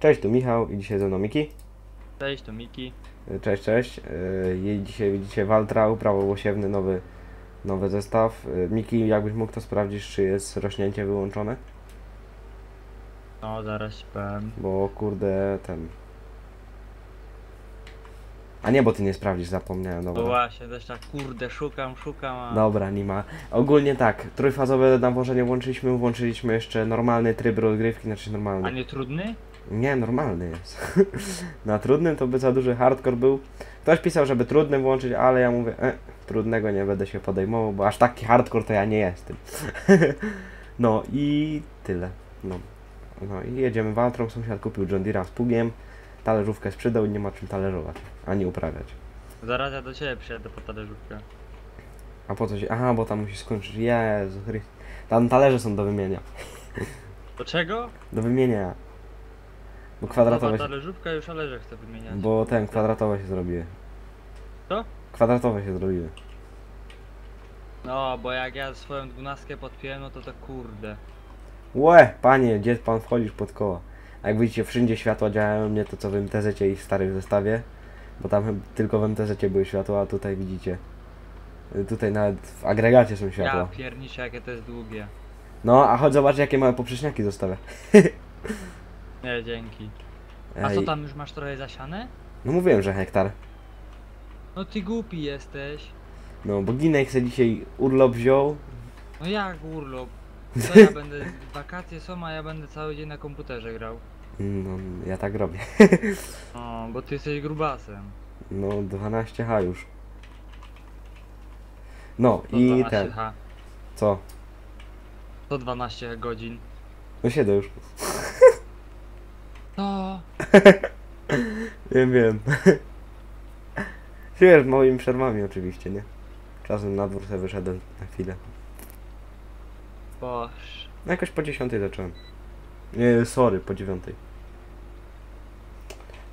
Cześć, tu Michał i dzisiaj ze mną Miki. Cześć, to Miki. Cześć, cześć. Yy, dzisiaj widzicie Waltra, uprawa łosiewny, nowy, nowy zestaw. Yy, Miki, jakbyś mógł to sprawdzić, czy jest rośnięcie wyłączone? No, zaraz ci powiem. Bo kurde, ten... A nie, bo ty nie sprawdzisz, zapomniałem, No dobra. właśnie, też tak kurde, szukam, szukam, a... Dobra, nie ma. Ogólnie tak, trójfazowe nawożenie włączyliśmy, włączyliśmy jeszcze normalny tryb rozgrywki, znaczy normalny. A nie trudny? Nie, normalny jest. Na trudnym to by za duży hardcore był. Ktoś pisał, żeby trudny włączyć, ale ja mówię, e, trudnego nie będę się podejmował, bo aż taki hardcore to ja nie jestem. no i tyle. No. no i jedziemy waltrą. Sąsiad kupił John Deere'a z pługiem. Talerzówkę sprzedał i nie ma czym talerzować, ani uprawiać. Zaraz ja do ciebie przyjadę po talerzówkę. A po co się... Aha, bo tam musi skończyć. Jezu. Tam talerze są do wymienia. Do czego? Do wymienia. Bo kwadratowe się... już talerze chcę wymieniać. Bo ten, kwadratowe się zrobiły. Co? Kwadratowe się zrobiły. No, bo jak ja swoją dwunastkę podpiłem, no to to kurde. Łe, panie, gdzie pan wchodzisz pod koła? A jak widzicie, wszędzie światła działają, nie to co w MTZ i w starym zestawie, bo tam tylko w MTZ były światła, a tutaj widzicie. y, Tutaj nawet w agregacie są Ja światła. pierniczę, jakie to jest długie. No, a chodź zobacz jakie małe poprzeczniaki zostawia. Nie, dzięki. A co tam już masz trochę zasiane? No mówiłem, że hektar. No ty głupi jesteś. No, bo Ginek chce dzisiaj urlop wziął. No jak urlop? To ja będę, wakacje są, a ja będę cały dzień na komputerze grał. No, ja tak robię. No, bo ty jesteś grubasem. No, 12H już. No, To i 12 ten, H. co? To 12 godzin. No siedzę już. To. Wiem, wiem. Wiesz, małymi przerwami oczywiście, nie? Czasem na dwór sobie wyszedłem na chwilę. Boż. No jakoś po 10 zacząłem. Nie, sorry, po 9.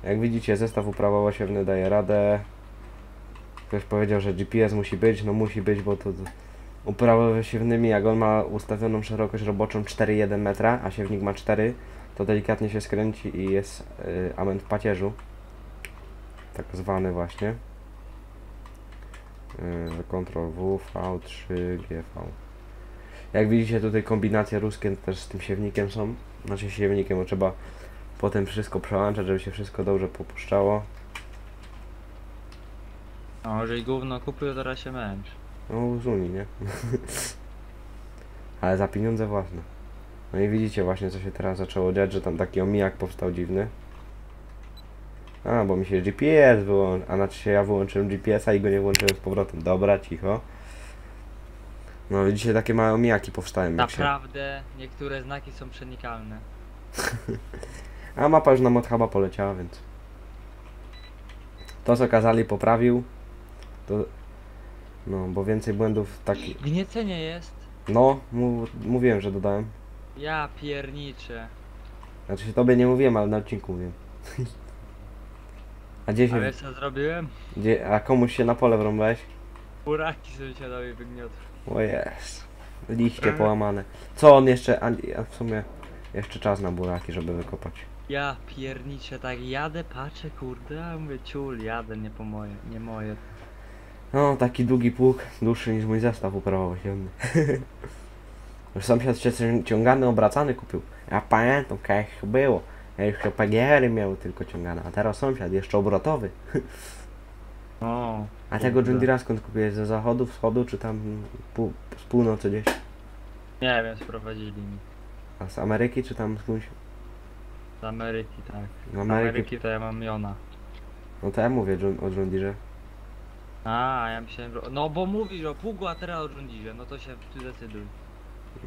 Jak widzicie, zestaw uprawa osiewny daje radę. Ktoś powiedział, że GPS musi być, no musi być, bo to uprawy osiewnymi, jak on ma ustawioną szerokość roboczą 4,1 metra, a siewnik ma 4, to delikatnie się skręci i jest y, amen w pacierzu. Tak zwany właśnie. Y, Ctrl W, V3, GV. Jak widzicie tutaj kombinacje ruskie też z tym siewnikiem są. Znaczy siewnikiem, bo trzeba potem wszystko przełączać, żeby się wszystko dobrze popuszczało. No, jeżeli gówno kupił, teraz się męcz. No z Unii, nie? Ale za pieniądze własne. No i widzicie właśnie co się teraz zaczęło dziać, że tam taki omijak powstał dziwny. A, bo mi się GPS wyłączył, a znaczy się ja wyłączyłem GPS-a i go nie włączyłem z powrotem. Dobra, cicho. No widzicie, takie małe omijaki powstają. jak się- Naprawdę, niektóre znaki są przenikalne. A mapa już na Modhuba poleciała, więc... To co kazali poprawił. To... No, bo więcej błędów taki... Gniecenie jest. No, mówiłem, że dodałem. Ja pierniczę. Znaczy się tobie nie mówiłem, ale na odcinku mówiłem. A gdzie A się... wiesz co zrobiłem? Gdzie... A komuś się na pole wrąbałeś? Buraki sąsiadowi wygniotł. O jest. Liście połamane. Co on jeszcze... A, a w sumie... Jeszcze czas na buraki, żeby wykopać. Ja pierniczę, tak jadę, patrzę, kurde, a mówię ciul, jadę, nie po moje, nie moje. No, taki długi pług, dłuższy niż mój zestaw uprawowy. Już Sąsiad się cią- ciągany, obracany kupił. Ja pamiętam, jak było. Ja jeszcze PGR-y miały tylko ciągane, a teraz sąsiad jeszcze obrotowy. O, A tego Deere'a skąd kupiłeś? Ze zachodu, wschodu, czy tam pół, z północy gdzieś? nie wiem, sprowadzili mi. A z Ameryki, czy tam skądś? Z Ameryki, tak. Z Z Ameryki. Ameryki to ja mam Jona. No to ja mówię o John Deere'ze. A, ja myślałem, że... No bo mówisz o pługu, a teraz o rządzizie, no to się ty decyduj.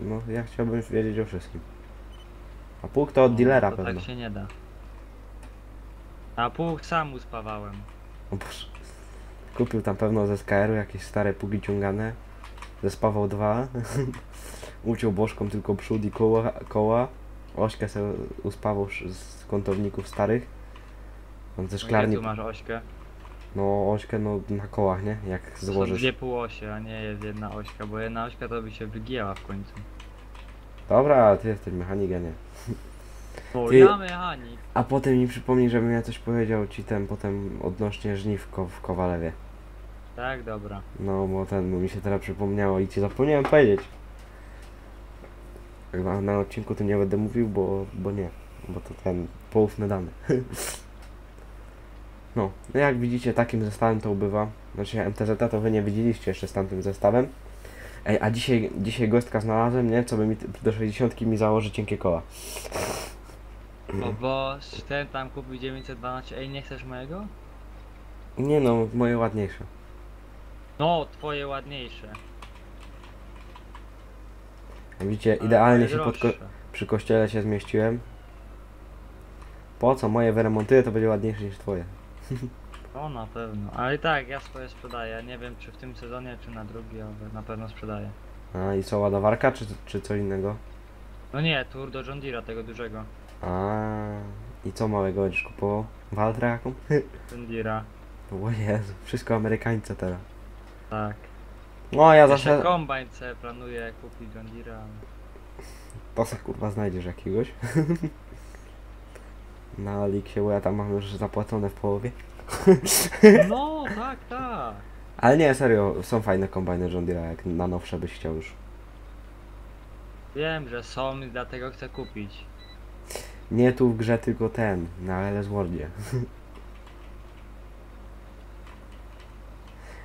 No, ja chciałbym wiedzieć o wszystkim. A pług to od dealera to pewno. tak się nie da. A pług sam uspawałem. O Boże. Kupił tam pewno ze SKR-u jakieś stare pługi ciągane. Zespawał dwa. Uciął bożką tylko przód i koła. koła. Ośkę sobie uspawał z kątowników starych. On ze No szklarni. Tu masz ośkę? No ośkę no na kołach, nie? Jak To są złożysz. dwie półosie, a nie jest jedna ośka, bo jedna ośka to by się wygięła w końcu. Dobra, ty jesteś mechanik, ja nie. Bo Ty- ja mechanik. A potem mi przypomnij, żebym ja coś powiedział ci ten potem odnośnie żniw ko- w Kowalewie. Tak, dobra. No, bo ten, bo mi się teraz przypomniało i ci zapomniałem powiedzieć. Na, na odcinku to nie będę mówił, bo, bo nie. Bo to ten poufne dane. No, no jak widzicie, takim zestawem to ubywa. Znaczy MTZ to wy nie widzieliście jeszcze z tamtym zestawem. Ej, a dzisiaj, dzisiaj gostka znalazłem, nie? Co by mi do 60 mi założy cienkie koła. O bo ten tam kupił 912. Ej, nie chcesz mojego? Nie no, moje ładniejsze. No, twoje ładniejsze. Widzicie, ale idealnie się pod ko- przy kościele się zmieściłem. Po co? Moje wyremontuję, to będzie ładniejsze niż twoje. O, na pewno. Ale i tak, ja swoje sprzedaję. Nie wiem, czy w tym sezonie, czy na drugi, ale na pewno sprzedaję. A i co, ładowarka, czy, czy co innego? No nie, tur do John Deere'a, tego dużego. A i co małego będziesz kupował? Waltrę jaką? John Deere'a, O Jezu, wszystko Amerykańce teraz. tak. No ja Jeszcze zawsze... kombajn se planuję kupić John Deere'a. To se kurwa znajdziesz jakiegoś. Na Aliksie, bo ja tam mam już zapłacone w połowie. No, tak, tak. Ale nie, serio, są fajne kombajny John Deere, jak na nowsze byś chciał już. Wiem, że są i dlatego chcę kupić. Nie tu w grze, tylko ten, na LS Wordzie.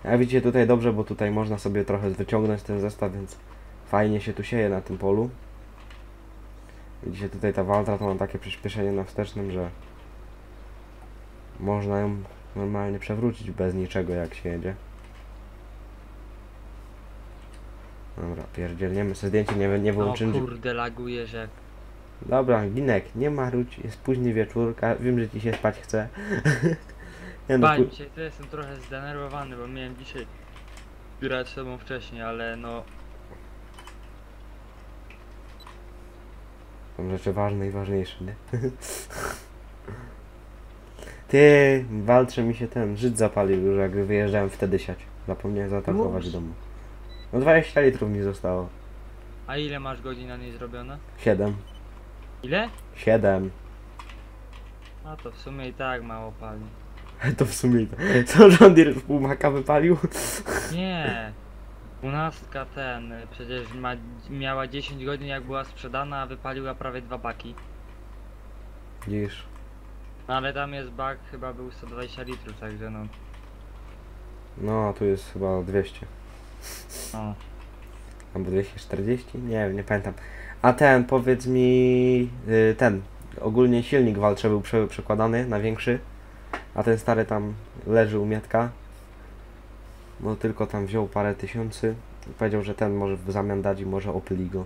A widzicie tutaj dobrze, bo tutaj można sobie trochę wyciągnąć ten zestaw, więc fajnie się tu sieje na tym polu. Widzicie tutaj ta Waltra to ma takie przyspieszenie na wstecznym, że można ją normalnie przewrócić bez niczego jak się jedzie. Dobra, pierdzielniemy sobie zdjęcie, nie, nie No wyłączymy. kurde, laguje, że... Dobra, Ginek, nie marudź, jest późny wieczór, ka- wiem, że ci się spać chce. nie no, Pani, dzisiaj to jestem trochę zdenerwowany, bo miałem dzisiaj grać z tobą wcześniej, ale no... są rzeczy ważne i ważniejsze, nie? Ty, walczy mi się ten Żyd zapalił już, jak wyjeżdżałem wtedy siać. Zapomniałem zatankować w domu. No 20 litrów mi zostało. A ile masz godzin na niej zrobione? 7. Ile? 7. A to w sumie i tak mało pali. To w sumie to. Co John Deere pół maka wypalił? Nie. Dwunastka ten, przecież ma, miała 10 godzin jak była sprzedana, a wypaliła prawie dwa baki. Widzisz. No ale tam jest bak, chyba był 120 litrów, także no. No, a tu jest chyba 200. no. Albo 240? Nie wiem, nie pamiętam. A ten, powiedz mi, y, ten, ogólnie silnik walczy był prze, przekładany na większy, a ten stary tam leży u Mietka. No tylko tam wziął parę tysięcy. Powiedział, że ten może w zamian dać i może opyli go.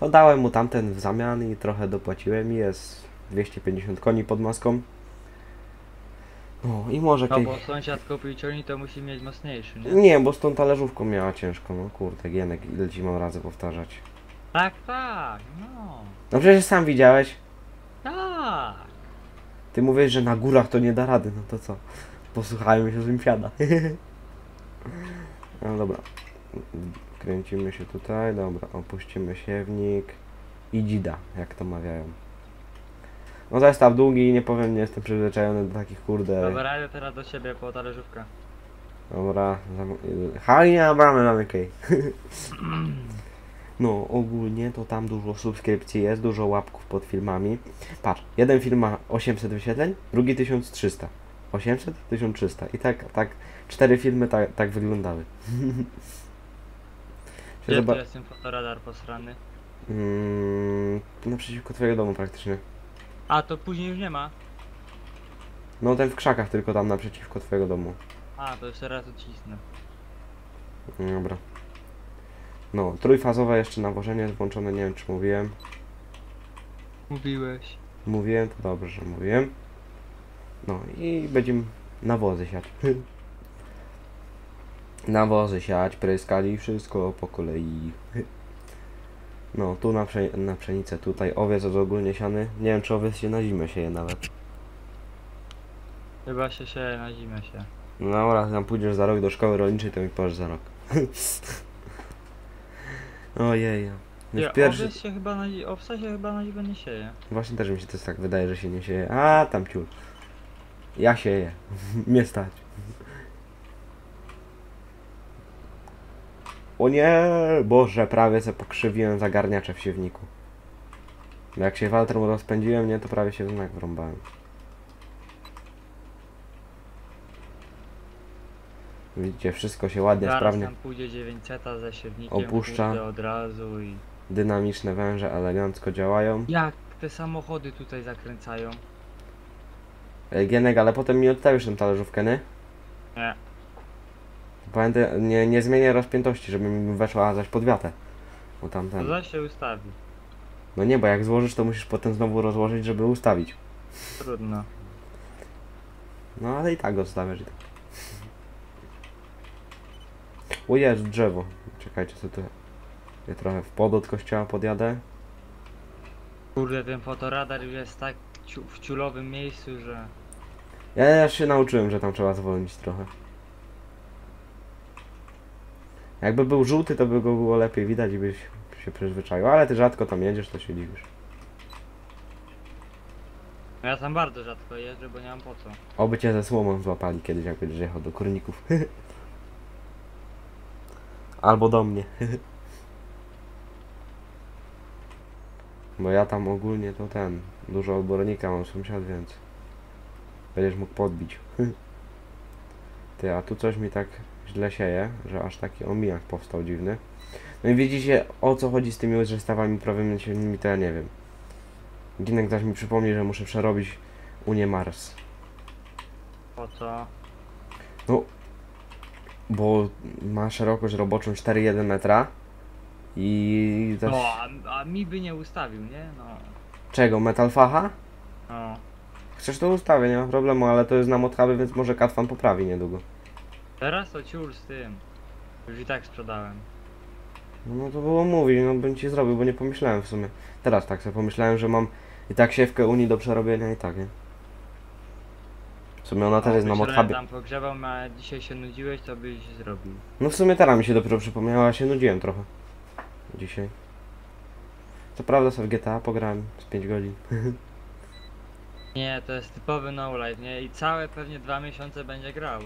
To dałem mu tamten w zamian i trochę dopłaciłem i jest 250 koni pod maską. No i może No kiedyś... bo sąsiad kupił ciągnik, to musi mieć mocniejszy, nie? Nie, bo z tą talerzówką miała ciężko, no kurde, Gienek, ile ci mam razy powtarzać. Tak, tak, no. No przecież sam widziałeś. Tak. Ty mówisz, że na górach to nie da rady, no to co? Posłuchajmy się z Olimpiada. no dobra. Kręcimy się tutaj, dobra, opuścimy siewnik i dzida, jak to mawiają. No zestaw długi, nie powiem, nie jestem przyzwyczajony do takich kurde. Dobra, jadę teraz do ciebie po talerzówkę. Dobra, zam- Hali na bramę mamy kej. No, ogólnie to tam dużo subskrypcji jest, dużo łapków pod filmami. Patrz, jeden film ma 800 wyświetleń, drugi 1300. 800, 1300. I tak, tak, cztery filmy tak, tak wyglądały. Gdzie tu jest fotoradar posrany? mm, naprzeciwko twojego domu praktycznie. A, to później już nie ma. No ten w krzakach tylko tam naprzeciwko twojego domu. A, to jeszcze raz odcisnę. Dobra. No, trójfazowe jeszcze nawożenie włączone, nie wiem czy mówiłem. Mówiłeś. Mówiłem, to dobrze, że mówiłem. No i będziemy nawozy siać. nawozy siać, pryskali, wszystko po kolei. No, tu na, psze na pszenicę, tutaj owiec jest ogólnie siany. Nie wiem, czy owiec się na zimę sieje nawet. Chyba się się na zimę się. No dobra, tam pójdziesz za rok do szkoły rolniczej, to mi powiesz za rok. Ojej. Nie, pierwszy... Się chyba na, owsa się chyba na dziwo nie sieje. Właśnie też mi się to tak wydaje, że się nie sieje. A, tam ciul. Ja sieję. Mnie stać. O nie, Boże, prawie se pokrzywiłem zagarniacze w siewniku. Jak się waltrą rozpędziłem, nie, to prawie się w znak wrąbałem. Widzicie, wszystko się ładnie, Zaraz sprawnie. tam pójdzie 900 ze siewnikiem, Opuszcza. od razu i... Dynamiczne węże elegancko działają. Jak te samochody tutaj zakręcają? Ej, Gienek, ale potem mi odstawisz tę talerzówkę, nie? Nie. Pamiętaj, nie, nie zmienię rozpiętości, żeby mi weszła zaś pod wiatę. Bo tam To ten. zaś się ustawi. No nie, bo jak złożysz, to musisz potem znowu rozłożyć, żeby ustawić. Trudno. No ale i tak go zostawiasz i tak. O jest drzewo. Czekajcie, co tu. Ja trochę w pod od kościoła podjadę. Kurde, ten fotoradar już jest tak w ciulowym miejscu, że... Ja, ja się nauczyłem, że tam trzeba zwolnić trochę. Jakby był żółty, to by go było lepiej widać i byś się przyzwyczaił. Ale ty rzadko tam jedziesz, to się dziwisz. No ja tam bardzo rzadko jeżdżę, bo nie mam po co. Oby cię ze słomą złapali kiedyś, jak będziesz jechał do kurników. Albo do mnie. Bo ja tam ogólnie to ten, dużo odbornika mam sąsiad, więc będziesz mógł podbić. Ty, a tu coś mi tak źle sieje, że aż taki omijak powstał dziwny. No i widzicie, o co chodzi z tymi zestawami prawymi, to ja nie wiem. Ginek zaś mi przypomni, że muszę przerobić Unię Mars. Po co? bo ma szerokość roboczą 4,1 metra i zaś... No, a, a mi by nie ustawił, nie? No. Czego? Metal facha? No. Chcesz to ustawię, nie ma problemu, ale to jest na motkawy, więc może Katwan poprawi niedługo. Teraz to ciul z tym. Już i tak sprzedałem. No, no to było mówić, no bym ci zrobił, bo nie pomyślałem w sumie. Teraz tak sobie pomyślałem, że mam i tak siewkę Unii do przerobienia i tak, nie? W sumie ona też jest na Byś mothabie. tam pogrzebał, a dzisiaj się nudziłeś, to byś zrobił. No w sumie teraz mi się dopiero przypomniała, się nudziłem trochę. Dzisiaj. Co prawda sobie w GTA pograłem z 5 godzin. Nie, to jest typowy no life, nie? I całe pewnie dwa miesiące będzie grał.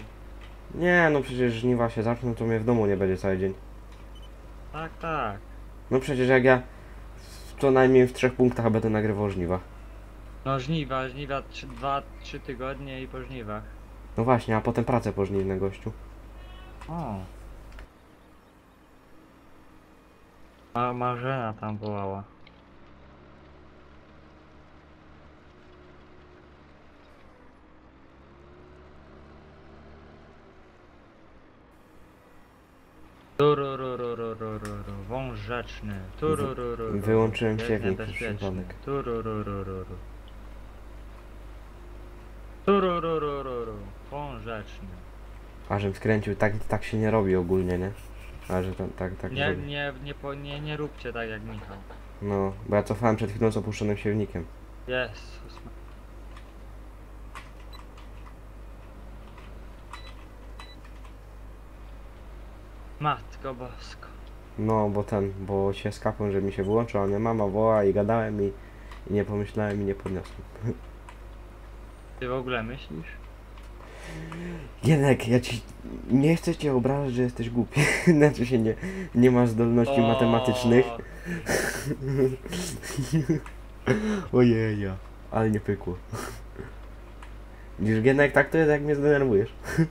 Nie, no przecież żniwa się zaczną, to mnie w domu nie będzie cały dzień. Tak, tak. No przecież jak ja co najmniej w trzech punktach będę nagrywał żniwa. No żniwa, żniwa 2-3 tygodnie i po żniwach. No właśnie, a potem pracę pożniwne gościu. O. A Marzena tam wołała. Turururururururu, wąż rzeczny. Tururururu. wyłączyłem siewnik przez przypadek. Turururururu. Turururururu, wąż rzeczny. A żem skręcił, tak, tak się nie robi ogólnie, nie? A że tam, tak, tak Nie, zrobi. nie, nie, po, nie, nie róbcie tak jak Michał. No, bo ja cofałem przed chwilą z opuszczonym siewnikiem. Jezus. Matko bosko. No, bo ten, bo się skapłem, że mi się wyłączył, a mnie mama woła i gadałem i, i nie pomyślałem i nie podniosłem. Ty w ogóle myślisz? Jenek, ja ci nie chcę cię obrażać, że jesteś głupi. Znaczy się nie, nie masz zdolności matematycznych. Ojeja, ale nie pykło. Widzisz, Gienek, tak to jest jak mnie zdenerwujesz.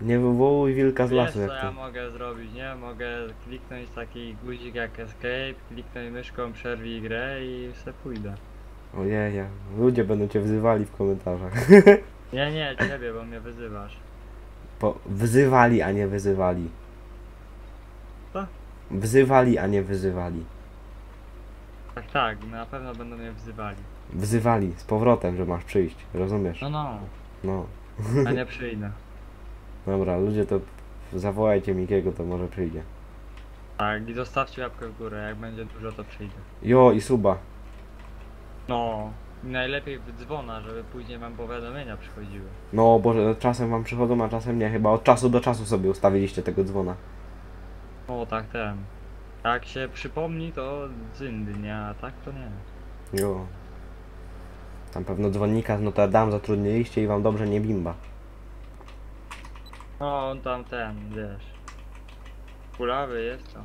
Nie wywołuj wilka z Wiesz lasu co jak ja to. mogę zrobić, nie? Mogę kliknąć taki guzik jak escape, kliknąć myszką, przerwij grę i se pójdę. Ojeja, ludzie będą cię wzywali w komentarzach. Nie, nie, ciebie, bo mnie wyzywasz. Po, wzywali, a nie wyzywali. Co? Wzywali, a nie wyzywali. Tak, tak, na pewno będą mnie wzywali. Wzywali z powrotem, że masz przyjść, rozumiesz? No, no, No. a nie przyjdę. Dobra, ludzie to zawołajcie Mikiego, to może przyjdzie. Tak, i zostawcie łapkę w górę, jak będzie dużo to przyjdę. Jo, i suba. No, najlepiej w dzwona, żeby później wam powiadomienia przychodziły. No, bo czasem wam przychodzą, a czasem nie. Chyba od czasu do czasu sobie ustawiliście tego dzwona. O, tak, ten. Jak się przypomni, to nie? A tak to nie. Jo. Tam pewno dzwonnika z Notre Dame zatrudniliście i wam dobrze nie bimba. No, on tam ten, wiesz. Kulawy jest to.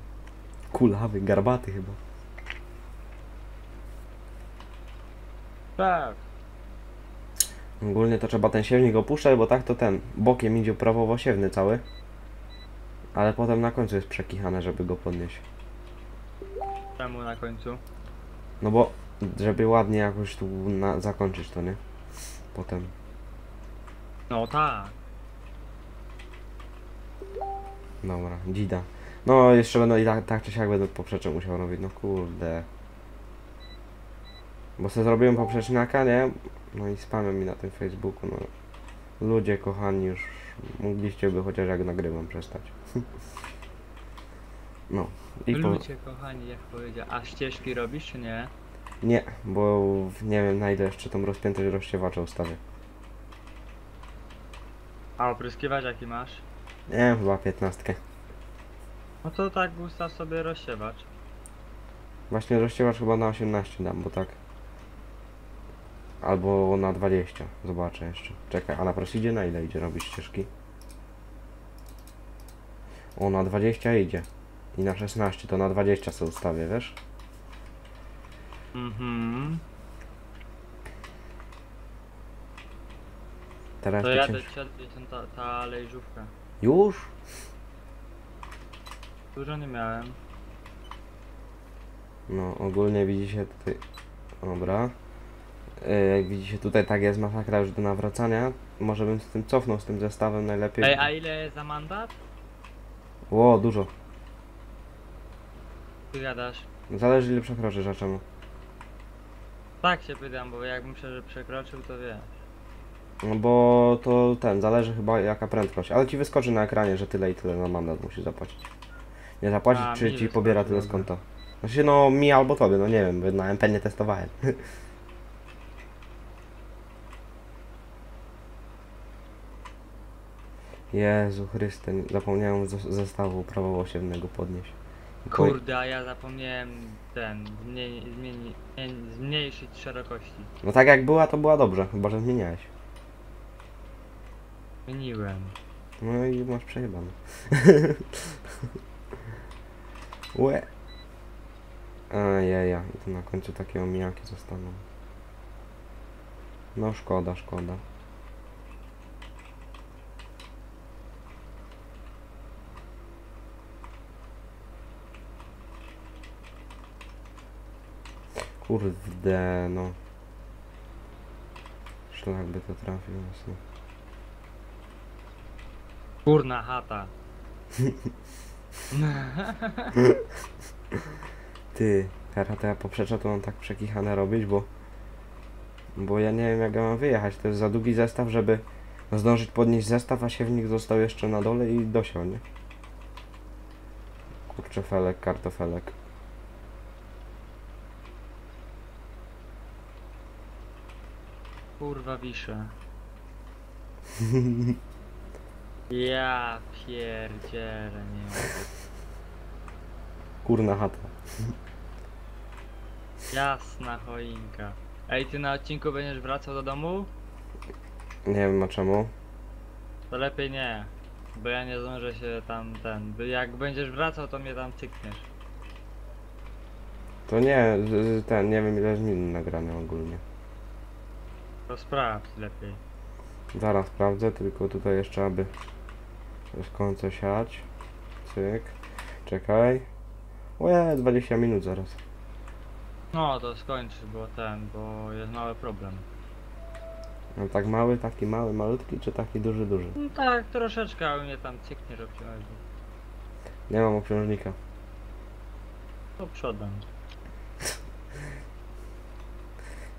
Kulawy, garbaty chyba. Tak. Ogólnie to trzeba ten siewnik opuszczać, bo tak to ten bokiem idzie prawowo-siewny cały. Ale potem na końcu jest przekichane, żeby go podnieść. Czemu na końcu? No bo, żeby ładnie jakoś tu na, zakończyć to, nie? Potem. No tak. Dobra, dzida. No, jeszcze będę i tak, tak czy siak będę poprzecze musiał robić, no kurde. Bo sobie zrobiłem poprzeczniaka, nie? No i spamią mi na tym Facebooku, no. Ludzie kochani, już mogliście by chociaż jak nagrywam przestać. No. I po... Ludzie kochani, jak powiedział. A ścieżki robisz czy nie? Nie, bo nie wiem na ile jeszcze tą rozpiętość rozsiewacza ustawię. A opryskiwać jaki masz? Nie wiem, chyba piętnastkę. No to tak ustaw sobie rozsiewacz. Właśnie rozsiewacz chyba na 18 dam, bo tak. Albo na 20. Zobaczę jeszcze. Czekaj, a na idzie na ile idzie robić ścieżki? O, na 20 idzie. I na 16 to na 20 sobie ustawię, wiesz? Mhm. Teraz To jadę cięż... ci odbierz ten- ta, ta lejżówka. Już? Dużo nie miałem. No, ogólnie widzicie tutaj... Dobra. Yy, jak widzicie tutaj tak jest masakra już do nawracania. Może bym z tym cofnął, z tym zestawem najlepiej. Ej, a ile za mandat? Ło, dużo. Ty gadasz. Zależy ile przekroczysz, a czemu? Tak się pytam, bo jakbym prze- przekroczył, to wiesz. No bo to ten, zależy chyba jaka prędkość, ale ci wyskoczy na ekranie, że tyle i tyle na mandat musisz zapłacić. Nie zapłacić, A, czy ci pobiera tyle z konta? Znaczy no mi albo tobie, no nie wiem, bo na MP nie testowałem. Jezu Chryste, zapomniałem zestawu prawoosiemnego podnieść. Kurde, a ja zapomniałem ten, zmieni, zmieni, zmieni, zmniejszyć szerokości. No tak jak była, to była dobrze, chyba że zmieniałeś. Zmieniłem. No i masz przejebane. Łe. Ajeja, i tu na końcu takie omijaki zostaną. No szkoda, szkoda. Kurde, no. Szlak by to trafił, jasno. Kurna chata. Ty, teraz to ja poprzeczę, to mam tak przekichane robić, bo... Bo ja nie wiem jak ja mam wyjechać, to jest za długi zestaw, żeby zdążyć podnieść zestaw, a siewnik został jeszcze na dole i dosiął, nie? Kurczę, felek, kartofelek. Kurwa wiszę. Ja pierdzielę, nie mogę. Kurna chata. Jasna choinka. Ej, ty na odcinku będziesz wracał do domu? Nie wiem a czemu. To lepiej nie. Bo ja nie zdążę się tam ten. Jak będziesz wracał, to mnie tam cykniesz. To nie, z- z- ten, nie wiem ile minut nagrane ogólnie. To sprawdź lepiej. Zaraz sprawdzę, tylko tutaj jeszcze aby skończę siać. Cyk. Czekaj. Ue, 20 minut zaraz. No to skończ, bo ten, bo jest mały problem. No tak mały, taki mały, malutki, czy taki duży, duży? No tak, troszeczkę, ale mnie tam cykniesz obciążnie. Nie mam obciążnika. To przodem.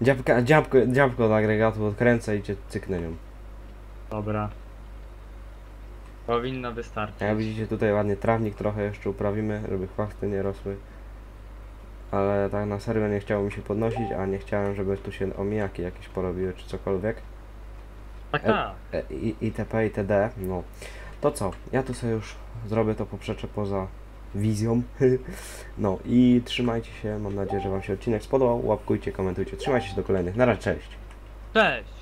Dziabka, dziabko, dziabko od agregatu odkręcę i cię cyknę nią. Dobra. Powinno wystarczyć. Jak widzicie tutaj ładnie trawnik trochę jeszcze uprawimy, żeby chwasty nie rosły. Ale tak na serio nie chciało mi się podnosić, a nie chciałem, żeby tu się omijaki jakieś porobiły czy cokolwiek. Tak, E- tak. E, i, itp. itd. No. To co? Ja tu sobie już zrobię to poprzecze poza wizją. No i trzymajcie się, mam nadzieję, że Wam się odcinek spodobał. Łapkujcie, komentujcie, trzymajcie się do kolejnych. Na razie, cześć. Cześć!